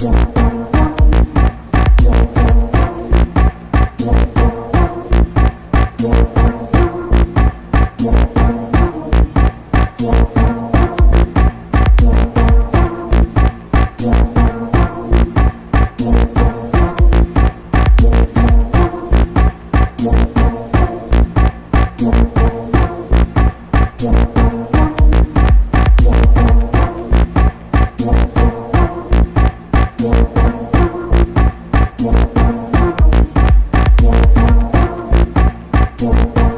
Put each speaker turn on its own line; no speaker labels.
Thank Yeah.